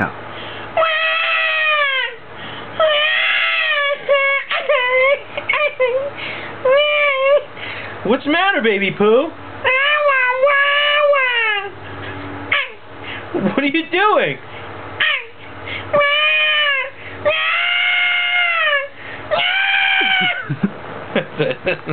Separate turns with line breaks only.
go.
What's the matter, baby Pooh? What are you doing?